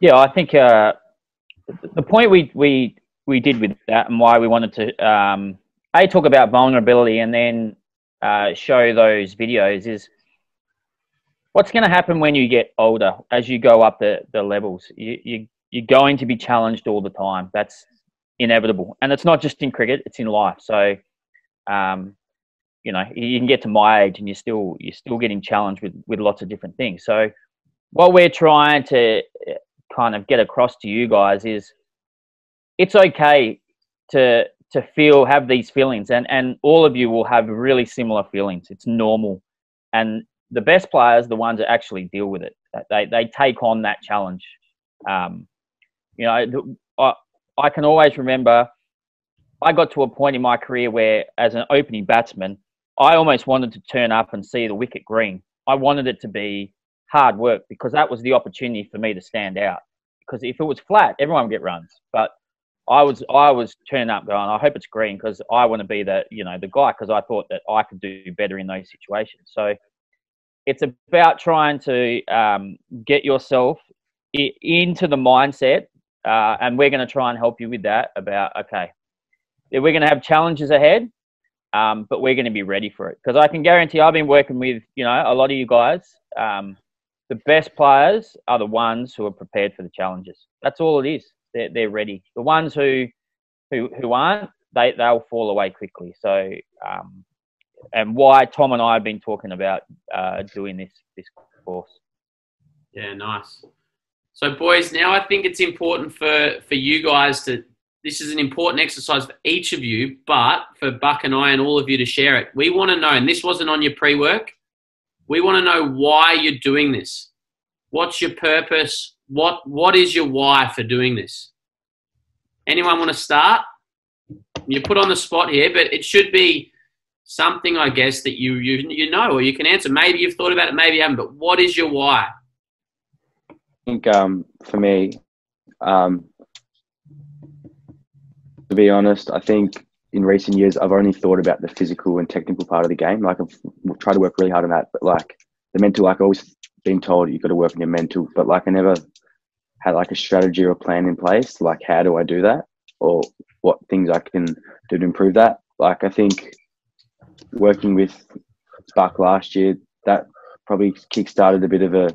Yeah, I think uh, the point we we we did with that and why we wanted to um, a talk about vulnerability and then uh, show those videos is what's going to happen when you get older as you go up the, the levels. You, you you're going to be challenged all the time. That's inevitable. And it's not just in cricket it's in life. So um, you know you can get to my age and you're still you're still getting challenged with with lots of different things. So what we're trying to kind of get across to you guys is it's okay to to feel have these feelings and and all of you will have really similar feelings. It's normal. And the best players the ones that actually deal with it. They they take on that challenge. Um, you know I, I can always remember i got to a point in my career where as an opening batsman i almost wanted to turn up and see the wicket green. I wanted it to be hard work because that was the opportunity for me to stand out because if it was flat everyone would get runs but I was I was turning up going, I hope it's green because I want to be the you know the guy because I thought that I could do better in those situations. So it's about trying to um, get yourself into the mindset, uh, and we're going to try and help you with that. About okay, we're going to have challenges ahead, um, but we're going to be ready for it because I can guarantee I've been working with you know a lot of you guys. Um, the best players are the ones who are prepared for the challenges. That's all it is they're, they're ready. The ones who who who aren't, they they'll fall away quickly. So, um, and why Tom and I have been talking about uh, doing this this course. Yeah, nice. So, boys, now I think it's important for for you guys to. This is an important exercise for each of you, but for Buck and I and all of you to share it. We want to know, and this wasn't on your pre work. We want to know why you're doing this. What's your purpose? what what is your why for doing this? Anyone want to start? You put on the spot here, but it should be something, I guess, that you you you know or you can answer. Maybe you've thought about it, maybe you haven't. But what is your why? I think um, for me, um, to be honest, I think in recent years I've only thought about the physical and technical part of the game. Like I've tried to work really hard on that, but like the mental, like I've always been told you've got to work on your mental, but like I never had like a strategy or a plan in place. Like, how do I do that, or what things I can do to improve that? Like, I think working with Buck last year, that probably kick-started a bit of a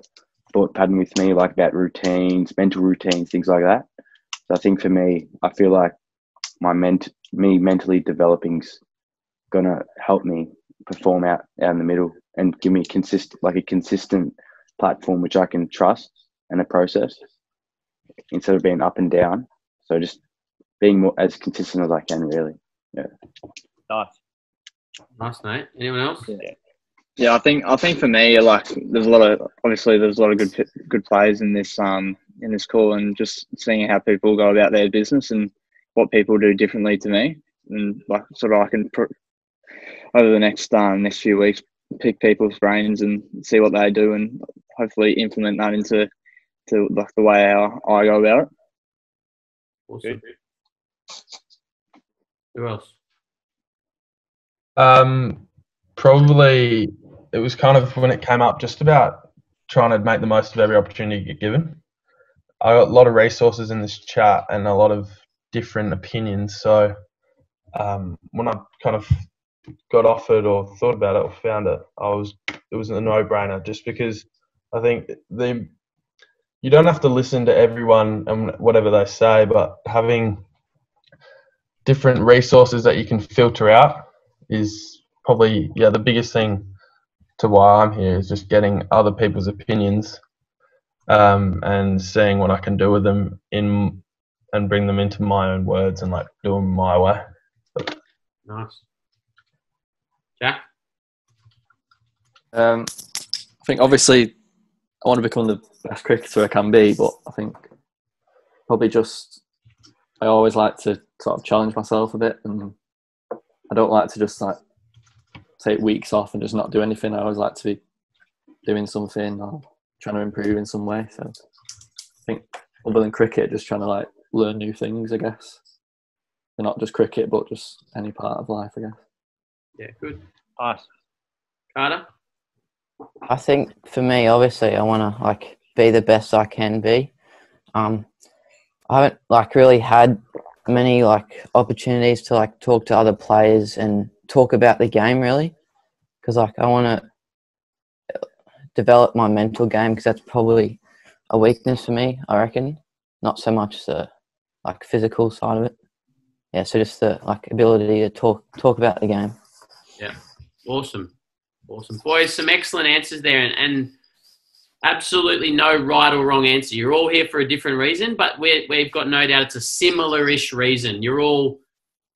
thought pattern with me, like about routines, mental routines, things like that. So I think for me, I feel like my ment me mentally developing's gonna help me perform out out in the middle and give me consist like a consistent platform which I can trust and a process instead of being up and down. So just being more as consistent as I can, really. Yeah. Nice. Nice, mate. Anyone else? Yeah. Yeah, I think I think for me, like, there's a lot of obviously there's a lot of good good players in this um in this call, and just seeing how people go about their business and what people do differently to me, and like sort of I can pr- over the next um, next few weeks pick people's brains and see what they do, and hopefully implement that into to like the way I, I go about it. Awesome. Who else? Um, probably it was kind of when it came up, just about trying to make the most of every opportunity you get given. I got a lot of resources in this chat and a lot of different opinions. So um, when I kind of got offered or thought about it or found it, I was it was a no-brainer just because I think the you don't have to listen to everyone and whatever they say, but having different resources that you can filter out is probably yeah the biggest thing to why I'm here is just getting other people's opinions um, and seeing what I can do with them in and bring them into my own words and like do them my way. Nice. Jack? Um, I think obviously I want to become the best cricketer I can be, but I think probably just I always like to sort of challenge myself a bit, and I don't like to just like take weeks off and just not do anything. I always like to be doing something or trying to improve in some way. So I think other than cricket, just trying to like learn new things, I guess. And not just cricket, but just any part of life, I guess. Yeah, good. Nice. Carter? I think for me, obviously, I want to like be the best I can be. Um, I haven't like really had many like opportunities to like talk to other players and talk about the game really, because like I want to develop my mental game because that's probably a weakness for me. I reckon, not so much the like physical side of it. Yeah, so just the like ability to talk talk about the game. Yeah, awesome, awesome, boys. Some excellent answers there, and, and absolutely no right or wrong answer. You're all here for a different reason, but we we've got no doubt it's a similar-ish reason. You're all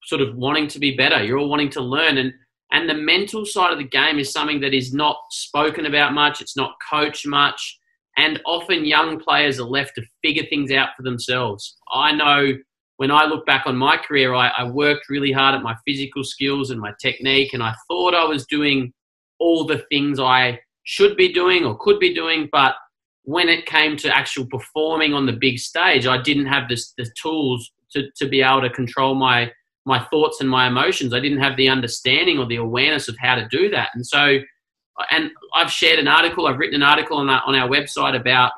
sort of wanting to be better. You're all wanting to learn, and and the mental side of the game is something that is not spoken about much. It's not coached much, and often young players are left to figure things out for themselves. I know. When I look back on my career, I, I worked really hard at my physical skills and my technique, and I thought I was doing all the things I should be doing or could be doing, but when it came to actual performing on the big stage, I didn't have this, the tools to, to be able to control my my thoughts and my emotions. I didn't have the understanding or the awareness of how to do that. And so, and I've shared an article, I've written an article on, our, on our website about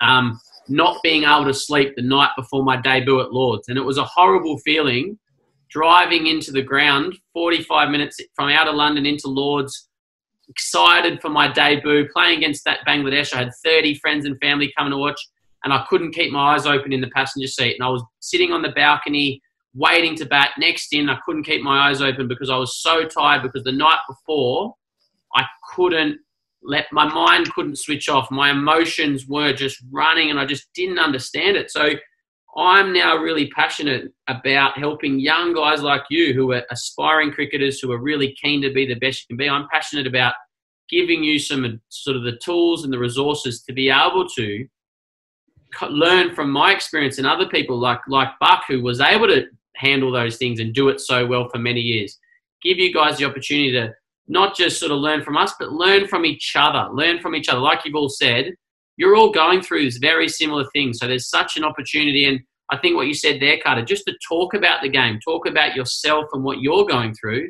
um, not being able to sleep the night before my debut at Lords. And it was a horrible feeling driving into the ground 45 minutes from out of London into Lords excited for my debut, playing against that Bangladesh. I had 30 friends and family coming to watch, and I couldn't keep my eyes open in the passenger seat. And I was sitting on the balcony waiting to bat next in. I couldn't keep my eyes open because I was so tired because the night before I couldn't let my mind couldn't switch off. My emotions were just running and I just didn't understand it. So I'm now really passionate about helping young guys like you who are aspiring cricketers who are really keen to be the best you can be. I'm passionate about giving you some sort of the tools and the resources to be able to learn from my experience and other people like like Buck who was able to handle those things and do it so well for many years. Give you guys the opportunity to not just sort of learn from us, but learn from each other. Learn from each other. Like you've all said, you're all going through this very similar thing. So there's such an opportunity. And I think what you said there, Carter, just to talk about the game, talk about yourself and what you're going through,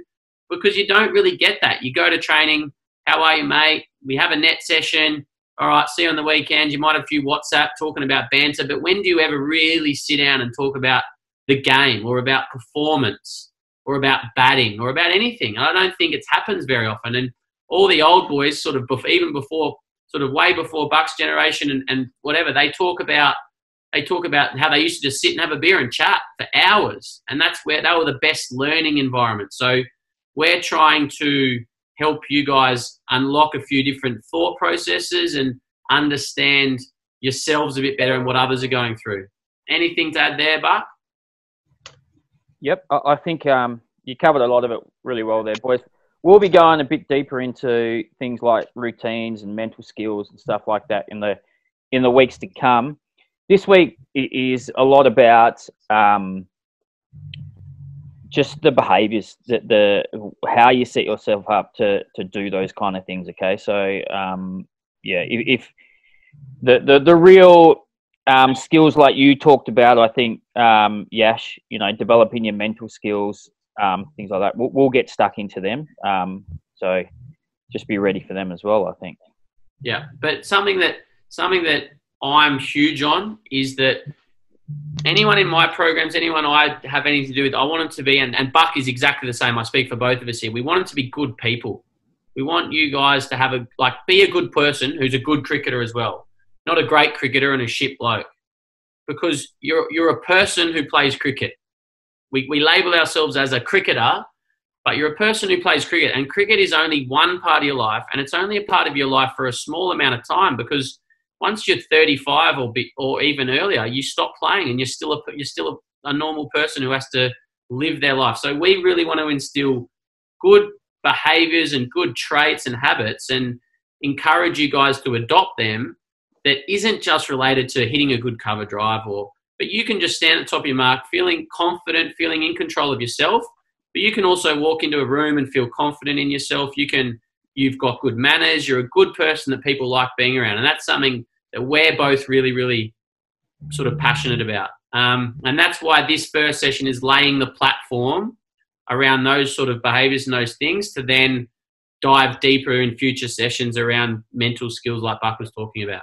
because you don't really get that. You go to training, how are you, mate? We have a net session. All right, see you on the weekend. You might have a few WhatsApp talking about banter, but when do you ever really sit down and talk about the game or about performance or about batting or about anything? I don't think it happens very often. And all the old boys, sort of, even before sort of way before Bucks generation and, and whatever, they talk about they talk about how they used to just sit and have a beer and chat for hours, and that's where they were the best learning environment. So we're trying to help you guys unlock a few different thought processes and understand yourselves a bit better and what others are going through. Anything to add there, Buck? Yep, I think um, you covered a lot of it really well there, boys we'll be going a bit deeper into things like routines and mental skills and stuff like that in the in the weeks to come. This week is a lot about um, just the behaviours, the, the how you set yourself up to to do those kind of things. Okay, so um, yeah, if, if, the, the the real um, skills like you talked about, I think um, Yash, you know, developing your mental skills, um, things like that. We'll, we'll, get stuck into them. Um, so just be ready for them as well. I think. Yeah, but something that something that I'm huge on is that anyone in my programs, anyone I have anything to do with, I want them to be, and, and Buck is exactly the same. I speak for both of us here. We want them to be good people. We want you guys to have a like be a good person who's a good cricketer as well, not a great cricketer and a shit bloke. Because you're you're a person who plays cricket we, we label ourselves as a cricketer, but you're a person who plays cricket, and cricket is only one part of your life, and it's only a part of your life for a small amount of time because once you're 35 or be, or even earlier, you stop playing, and you're still a you're still a, a normal person who has to live their life. So we really want to instill good behaviors and good traits and habits, and encourage you guys to adopt them. That isn't just related to hitting a good cover drive or but you can just stand at the top of your mark, feeling confident, feeling in control of yourself. But you can also walk into a room and feel confident in yourself. You can, you've got good manners. You're a good person that people like being around, and that's something that we're both really, really sort of passionate about. Um, and that's why this first session is laying the platform around those sort of behaviors and those things to then dive deeper in future sessions around mental skills like Buck was talking about.